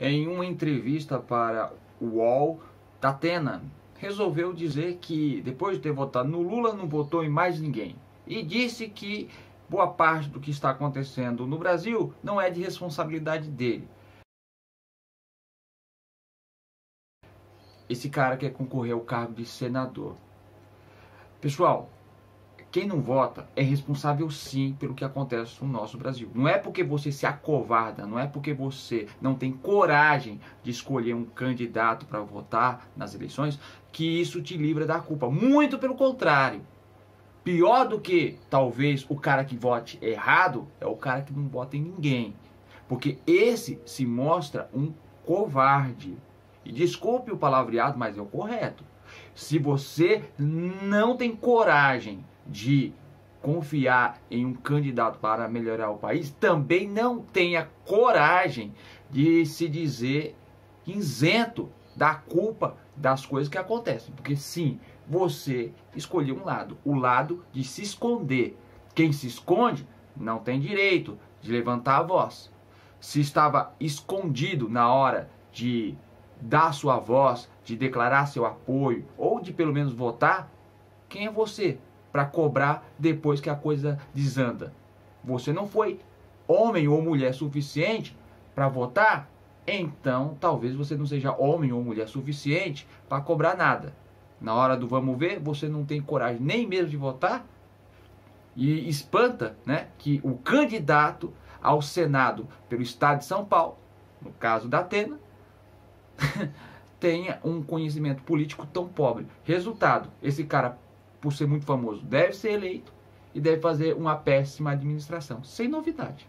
em uma entrevista para o UOL, Tatena resolveu dizer que depois de ter votado no Lula não votou em mais ninguém e disse que boa parte do que está acontecendo no Brasil não é de responsabilidade dele. Esse cara quer concorrer ao cargo de senador. Pessoal, quem não vota é responsável sim pelo que acontece no nosso Brasil. Não é porque você se acovarda, não é porque você não tem coragem de escolher um candidato para votar nas eleições que isso te livra da culpa. Muito pelo contrário. Pior do que talvez o cara que vote errado é o cara que não vota em ninguém. Porque esse se mostra um covarde. E desculpe o palavreado, mas é o correto. Se você não tem coragem de confiar em um candidato para melhorar o país, também não tenha coragem de se dizer isento da culpa das coisas que acontecem. Porque sim, você escolheu um lado, o lado de se esconder. Quem se esconde não tem direito de levantar a voz. Se estava escondido na hora de dar sua voz, de declarar seu apoio ou de pelo menos votar, quem é você para cobrar depois que a coisa desanda? Você não foi homem ou mulher suficiente para votar? Então, talvez você não seja homem ou mulher suficiente para cobrar nada. Na hora do vamos ver, você não tem coragem nem mesmo de votar? E espanta né, que o candidato ao Senado pelo Estado de São Paulo, no caso da Atena, tenha um conhecimento político tão pobre. Resultado, esse cara, por ser muito famoso, deve ser eleito e deve fazer uma péssima administração. Sem novidade.